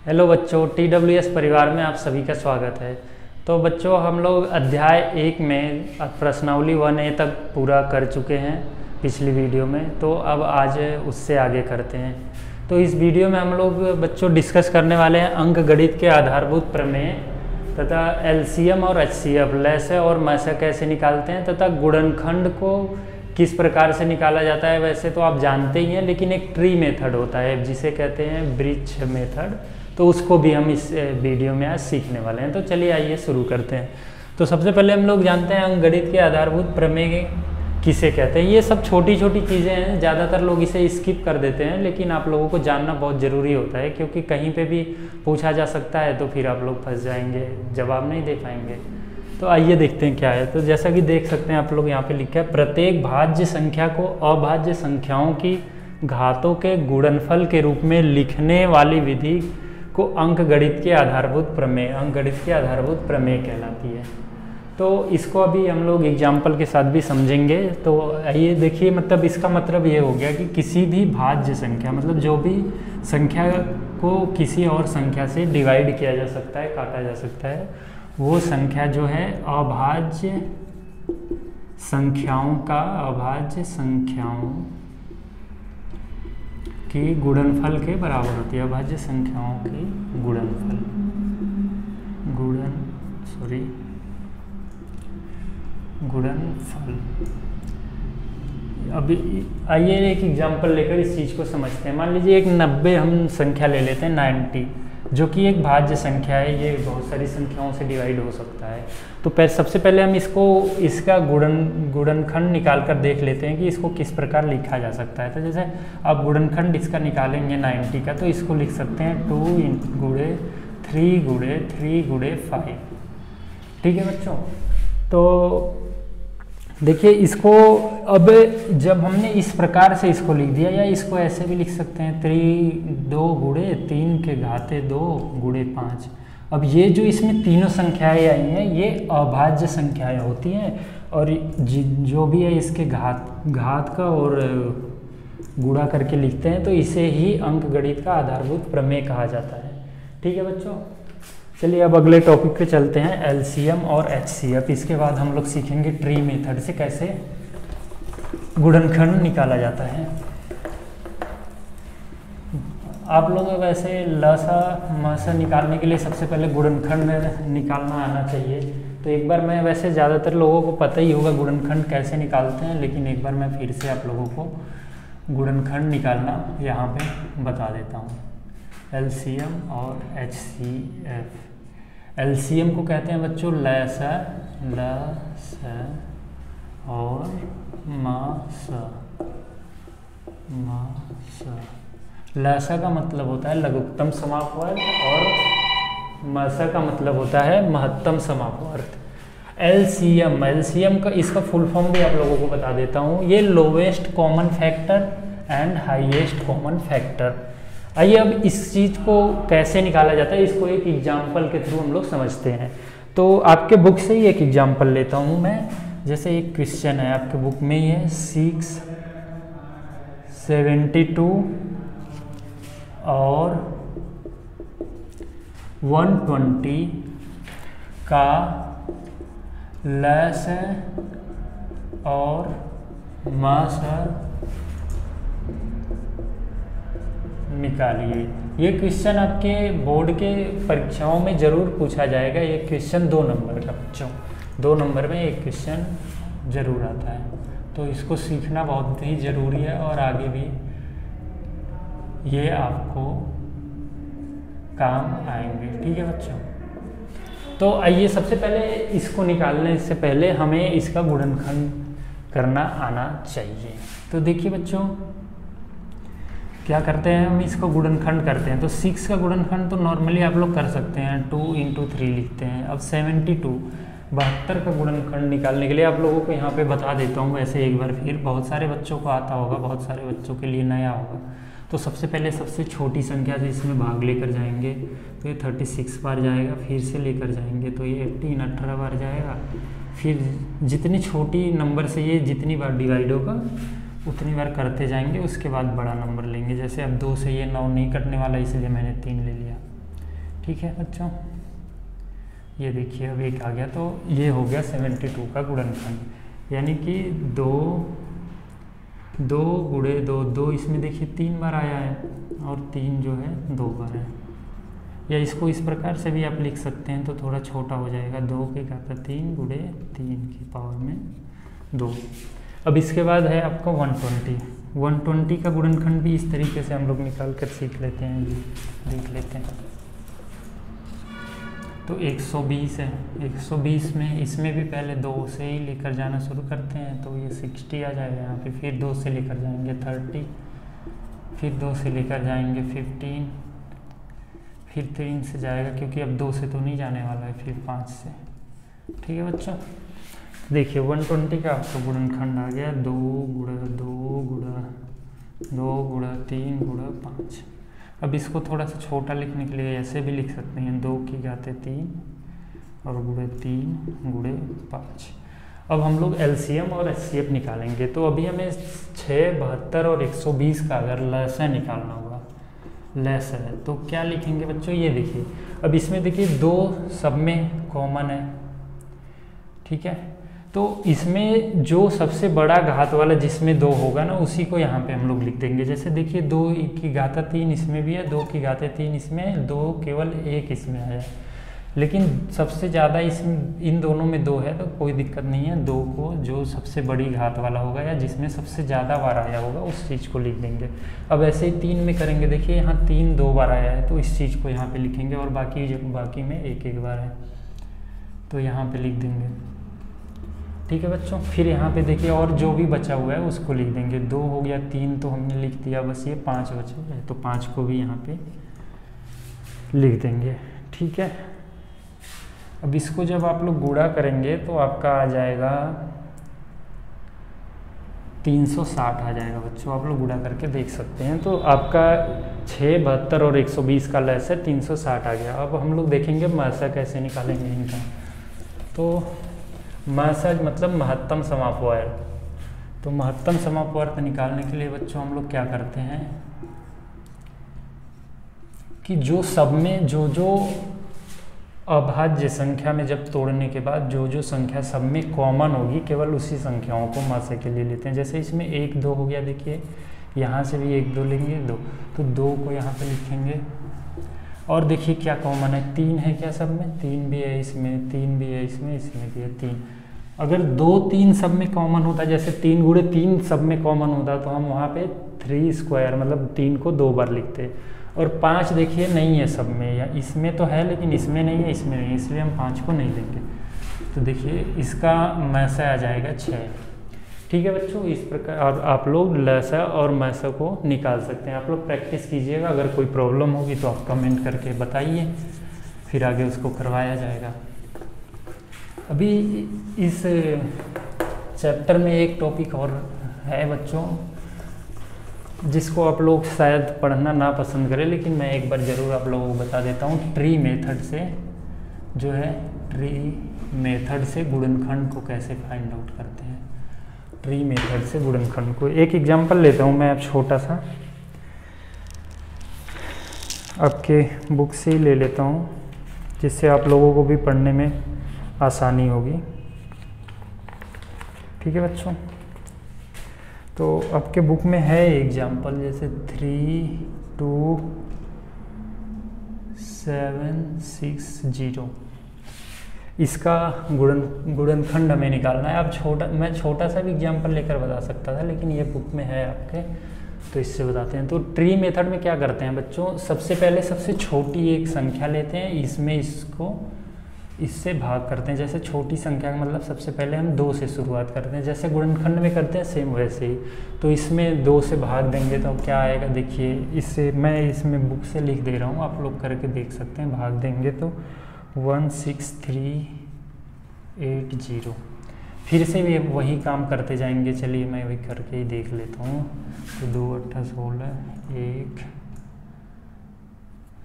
Hello बच्चों T W S परिवार में आप सभी का स्वागत है। तो बच्चों, हम लोग अध्याय एक में प्रश्नावली वन ए तक पूरा कर चुके हैं पिछली वीडियो में। तो अब आज उससे आगे करते हैं। तो इस वीडियो में हम लोग बच्चों डिस्कस करने वाले हैं अंक गणित के आधारभूत प्रमेय तथा एलसीएम और एच सी एफ़ और मैसे कैसे निकालते हैं तथा गुणनखंड को किस प्रकार से निकाला जाता है। वैसे तो आप जानते ही हैं, लेकिन एक ट्री मेथड होता है, जिसे कहते हैं ब्रिज मेथड। तो उसको भी हम इस वीडियो में आज सीखने वाले हैं। तो चलिए आइए, शुरू करते हैं। तो सबसे पहले हम लोग जानते हैं अंगणित के आधारभूत प्रमेय किसे कहते हैं। ये सब छोटी छोटी चीज़ें हैं, ज़्यादातर लोग इसे स्किप कर देते हैं, लेकिन आप लोगों को जानना बहुत ज़रूरी होता है, क्योंकि कहीं पे भी पूछा जा सकता है तो फिर आप लोग फंस जाएँगे, जवाब नहीं दे पाएँगे। तो आइए देखते हैं क्या है। तो जैसा कि देख सकते हैं, आप लोग यहाँ पे लिखा है, प्रत्येक भाज्य संख्या को अभाज्य संख्याओं की घातों के गुणनफल के रूप में लिखने वाली विधि को अंक गणित के आधारभूत प्रमेय अंक गणित के आधारभूत प्रमेय कहलाती है। तो इसको अभी हम लोग एग्ज़ाम्पल के साथ भी समझेंगे। तो ये देखिए मतलब इसका मतलब ये हो गया कि किसी भी भाज्य संख्या मतलब जो भी संख्या को किसी और संख्या से डिवाइड किया जा सकता है, काटा जा सकता है, वो संख्या जो है अभाज्य संख्याओं का, अभाज्य संख्याओं की गुणनफल के बराबर होती है, अभाज्य संख्याओं की गुणनफल। गुणन सॉरी गुणनफल। अभी आइए एक एग्जांपल लेकर इस चीज़ को समझते हैं। मान लीजिए एक नब्बे हम संख्या ले लेते हैं, नाइन्टी। जो कि एक भाज्य संख्या है, ये बहुत सारी संख्याओं से डिवाइड हो सकता है। तो पहले सबसे पहले हम इसको, इसका गुणन, गुणनखंड निकाल कर देख लेते हैं कि इसको किस प्रकार लिखा जा सकता है। तो जैसे आप गुणनखंड इसका निकालेंगे 90 का तो इसको लिख सकते हैं टू इन गुड़े थ्री गुड़े थ्री गुड़े फाइव। ठीक है बच्चों? तो देखिए, इसको अब जब हमने इस प्रकार से इसको लिख दिया, या इसको ऐसे भी लिख सकते हैं थ्री दो गुड़े तीन के घाते दो गुड़े पाँच। अब ये जो इसमें तीनों संख्याएँ आई हैं, ये अभाज्य संख्याएँ होती हैं, और जो भी है इसके घात घात का और गुड़ा करके लिखते हैं तो इसे ही अंक गणित का आधारभूत प्रमेय कहा जाता है। ठीक है बच्चों? चलिए अब अगले टॉपिक पे चलते हैं एलसीएम और एचसीएफ इसके बाद हम लोग सीखेंगे ट्री मेथड से कैसे गुड़नखंड निकाला जाता है। आप लोग वैसे लसा, मसा निकालने के लिए सबसे पहले गुणनखंड निकालना आना चाहिए। तो एक बार मैं वैसे ज़्यादातर लोगों को पता ही होगा गुड़नखंड कैसे निकालते हैं, लेकिन एक बार मैं फिर से आप लोगों को गुड़नखंड निकालना यहाँ पे बता देता हूँ। एलसीएम और एच सी एफ़ एलसीएम को कहते हैं बच्चों लस लस और मास मास लसा का मतलब होता है लघुत्तम समापवर्त और मसा का मतलब होता है महत्तम समापवर्त एलसीएम एलसीएम का इसका फुल फॉर्म भी आप लोगों को बता देता हूँ। ये lowest common factor and highest common factor आइए अब इस चीज़ को कैसे निकाला जाता है, इसको एक एग्ज़ाम्पल के थ्रू हम लोग समझते हैं। तो आपके बुक से ही एक एग्ज़ाम्पल लेता हूँ मैं। जैसे एक क्वेश्चन है आपके बुक में ही है सिक्स सेवेंटी टू और वन ट्वेंटी का लैस है और मास है निकालिए। ये क्वेश्चन आपके बोर्ड के परीक्षाओं में ज़रूर पूछा जाएगा। ये क्वेश्चन दो नंबर का बच्चों दो नंबर में एक क्वेश्चन ज़रूर आता है। तो इसको सीखना बहुत ही ज़रूरी है और आगे भी ये आपको काम आएँगे। ठीक है बच्चों? तो आइए सबसे पहले इसको निकालने से पहले हमें इसका गुणनखंड करना आना चाहिए। तो देखिए बच्चों क्या करते हैं, हम इसको गुणनखंड करते हैं। तो सिक्स का गुणनखंड तो नॉर्मली आप लोग कर सकते हैं। टू इंटू थ्री लिखते हैं। अब सेवेंटी टू बहत्तर का गुणनखंड निकालने के लिए आप लोगों को यहाँ पे बता देता हूँ वैसे एक बार फिर। बहुत सारे बच्चों को आता होगा, बहुत सारे बच्चों के लिए नया होगा। तो सबसे पहले सबसे छोटी संख्या से इसमें भाग लेकर जाएँगे। तो ये थर्टी सिक्स बार जाएगा, फिर से लेकर जाएँगे। तो ये एट्टीन अठारह बार जाएगा। फिर जितनी छोटी नंबर से ये जितनी बार डिवाइड होगा उतनी बार करते जाएँगे, उसके बाद बड़ा नंबर लेंगे। जैसे अब दो से ये नौ नहीं कटने वाला, इसलिए मैंने तीन ले लिया। ठीक है, बच्चों? ये देखिए, अब एक आ गया तो ये हो गया सेवेंटी टू का गुणनखंड यानी कि दो दो गुड़े दो दो इसमें देखिए तीन बार आया है, और तीन जो है, दो बार है। या इसको इस प्रकार से भी आप लिख सकते हैं तो थोड़ा छोटा हो जाएगा। दो के घाता तीन गुड़े तीन की पावर में दो। अब इसके बाद है आपका वन ट्वेंटी वन ट्वेंटी का गुणनखंड भी इस तरीके से हम लोग निकाल कर सीख लेते हैं देख लेते हैं। तो 120 है। 120 में इसमें भी पहले दो से ही लेकर जाना शुरू करते हैं तो ये 60 आ जाएगा यहाँ पे, फिर दो से लेकर जाएँगे 30 फिर दो से लेकर जाएँगे 15 फिर तीन से जाएगा, क्योंकि अब दो से तो नहीं जाने वाला है, फिर पाँच से। ठीक है बच्चों? देखिए 120 का आपका गुणनखंड आ गया, दो गुड़ा दो गुड़ा दो गुड़ा तीन गुड़ा पाँच। अब इसको थोड़ा सा छोटा लिखने के लिए ऐसे भी लिख सकते हैं, दो की गाते तीन और गुड़े तीन गुड़े पाँच। अब हम लोग एलसीएम और एस निकालेंगे तो अभी हमें छः, बहत्तर और 120 का अगर लस निकालना होगा लेस है तो क्या लिखेंगे बच्चों? ये देखिए, अब इसमें देखिए दो सब में कॉमन है, ठीक है? तो इसमें जो सबसे बड़ा घात वाला जिसमें दो होगा ना, उसी को यहाँ पे हम लोग लिख देंगे। जैसे देखिए, दो की घाता तीन इसमें भी है, दो की घाते तीन इसमें दो केवल एक इसमें है लेकिन सबसे ज़्यादा इसमें इन दोनों में दो है तो कोई दिक्कत नहीं है। दो को जो सबसे बड़ी घात वाला होगा या जिसमें सबसे ज़्यादा बार आया होगा, उस चीज़ को लिख देंगे। अब ऐसे ही तीन में करेंगे, देखिए यहाँ तीन दो बार आया है तो इस चीज़ को यहाँ पे लिखेंगे और बाकी बाकी में एक एक बार है तो यहाँ पे लिख देंगे। ठीक है बच्चों, फिर यहाँ पे देखिए और जो भी बचा हुआ है उसको लिख देंगे। दो हो गया, तीन तो हमने लिख दिया, बस ये पाँच बचे तो पाँच को भी यहाँ पे लिख देंगे। ठीक है? अब इसको जब आप लोग गुड़ा करेंगे तो आपका आ जाएगा 360 आ जाएगा बच्चों, आप लोग गुड़ा करके देख सकते हैं। तो आपका छः बहत्तर और 120 का लेस है 360 आ गया। अब हम लोग देखेंगे मासा कैसे निकालेंगे इनका। तो मासा मतलब महत्तम समापवर्त तो महत्तम समापवर्त निकालने के लिए बच्चों हम लोग क्या करते हैं कि जो सब में जो जो अभाज्य संख्या में जब तोड़ने के बाद जो जो संख्या सब में कॉमन होगी, केवल उसी संख्याओं को मासे के लिए लेते हैं। जैसे इसमें एक दो हो गया, देखिए, यहाँ से भी एक दो लेंगे, दो। तो दो को यहाँ पे लिखेंगे। और देखिए क्या कॉमन है, तीन है क्या सब में? तीन भी है इसमें, तीन भी है इसमें इसमें भी है तीन। अगर दो तीन सब में कॉमन होता, जैसे तीन गुड़े तीन सब में कॉमन होता तो हम वहाँ पे थ्री स्क्वायर मतलब तीन को दो बार लिखते। और पाँच देखिए नहीं है सब में, या इसमें तो है, लेकिन इसमें नहीं है, इसमें नहीं इसलिए हम पाँच को नहीं लेंगे। तो देखिए, इसका मैसे आ जाएगा छः। ठीक है बच्चों, इस प्रकार आप लोग लसा और मैसा को निकाल सकते हैं। आप लोग प्रैक्टिस कीजिएगा, अगर कोई प्रॉब्लम होगी तो आप कमेंट करके बताइए, फिर आगे उसको करवाया जाएगा। अभी इस चैप्टर में एक टॉपिक और है बच्चों, जिसको आप लोग शायद पढ़ना ना पसंद करें, लेकिन मैं एक बार ज़रूर आप लोगों को बता देता हूँ। ट्री मेथड से जो है ट्री मेथड से गुड़नखंड को कैसे फाइंड आउट करते हैं। ट्री मेथड से गुणनखंड को। एक एग्जांपल लेता हूँ मैं अब छोटा सा। आपके बुक से ही ले लेता हूँ, जिससे आप लोगों को भी पढ़ने में आसानी होगी। ठीक है बच्चों? तो आपके बुक में है एग्ज़ाम्पल जैसे three two seven six zero इसका गुणन गुणनखंड हमें निकालना है। आप छोटा, मैं छोटा सा भी एग्ज़ाम्पल लेकर बता सकता था, लेकिन ये बुक में है आपके तो इससे बताते हैं। तो ट्री मेथड में क्या करते हैं बच्चों? सबसे पहले सबसे छोटी एक संख्या लेते हैं, इसमें इसको, इससे भाग करते हैं। जैसे छोटी संख्या का मतलब सबसे पहले हम दो से शुरुआत करते हैं। जैसे गुणनखंड में करते हैं सेम वैसे ही। तो इसमें दो से भाग देंगे तो क्या आएगा? देखिए, इससे, मैं इसमें बुक से लिख दे रहा हूँ, आप लोग करके देख सकते हैं, भाग देंगे तो। One six three eight zero. फिर से भी वही काम करते जाएँगे। चलिए मैं वही करके ही देख लेता हूँ। तो दो अट्ठा सोलह, एक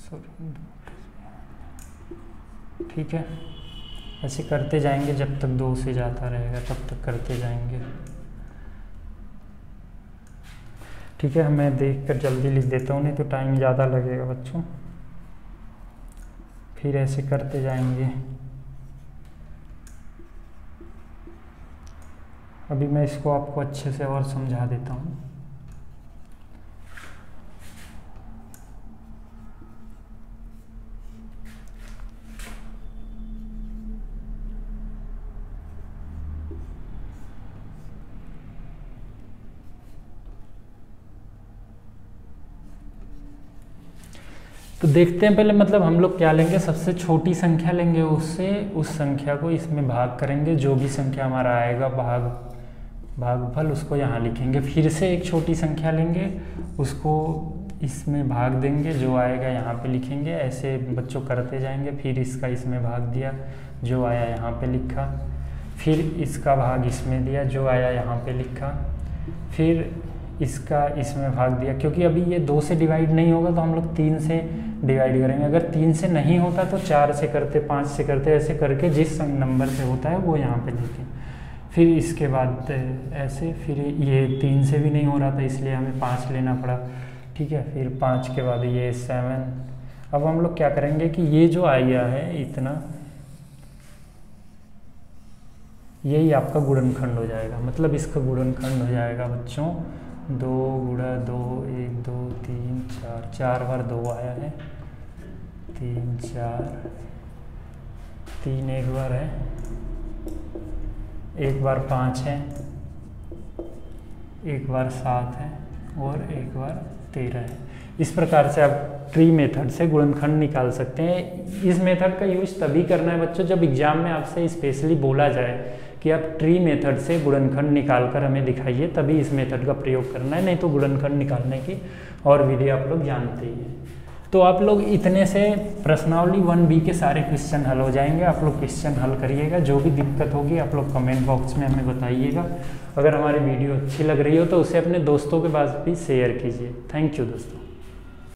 सॉरी ठीक है। ऐसे करते जाएँगे जब तक दो से जाता रहेगा, तब तक करते जाएँगे। ठीक है, मैं देख कर जल्दी लिख देता हूँ, नहीं तो टाइम ज़्यादा लगेगा बच्चों। फिर ऐसे करते जाएँगे। अभी मैं इसको आपको अच्छे से और समझा देता हूँ। तो देखते हैं पहले मतलब हम लोग क्या लेंगे, सबसे छोटी संख्या लेंगे उससे, उस संख्या को इसमें भाग करेंगे, जो भी संख्या हमारा आएगा, भाग, भागफल, उसको यहाँ लिखेंगे। फिर से एक छोटी संख्या लेंगे, उसको इसमें भाग देंगे, जो आएगा यहाँ पे लिखेंगे। ऐसे बच्चों करते जाएँगे, फिर इसका इसमें भाग दिया, जो आया यहाँ पे लिखा। फिर इसका भाग इसमें दिया, जो आया यहाँ पे लिखा। फिर इसका इसमें भाग दिया, क्योंकि अभी ये दो से डिवाइड नहीं होगा तो हम लोग तीन से डिवाइड करेंगे। अगर तीन से नहीं होता तो चार से करते, पाँच से करते, ऐसे करके जिस नंबर से होता है वो यहाँ पे लिखें। फिर इसके बाद ऐसे, फिर ये तीन से भी नहीं हो रहा था, इसलिए हमें पाँच लेना पड़ा। ठीक है, फिर पाँच के बाद ये सेवन अब हम लोग क्या करेंगे कि ये जो आया है इतना, यही आपका गुणनखंड हो जाएगा। मतलब इसका गुणनखंड हो जाएगा बच्चों दो गुड़ा दो, एक, दो, तीन, चार चार बार दो आया है। तीन, चार, तीन एक बार है। एक बार पाँच है, एक बार सात है और एक बार तेरह है। इस प्रकार से आप ट्री मेथड से गुणनखंड निकाल सकते हैं। इस मेथड का यूज़ तभी करना है बच्चों, जब एग्ज़ाम में आपसे स्पेशली बोला जाए। कि आप ट्री मेथड से गुणनखंड निकाल कर हमें दिखाइए, तभी इस मेथड का प्रयोग करना है, नहीं तो गुणनखंड निकालने की और विधि आप लोग जानते ही हैं। तो आप लोग इतने से प्रश्नावली वन बी के सारे क्वेश्चन हल हो जाएँगे। आप लोग क्वेश्चन हल करिएगा, जो भी दिक्कत होगी आप लोग कमेंट बॉक्स में हमें बताइएगा। अगर हमारी वीडियो अच्छी लग रही हो तो उसे अपने दोस्तों के पास भी शेयर कीजिए। थैंक यू दोस्तों।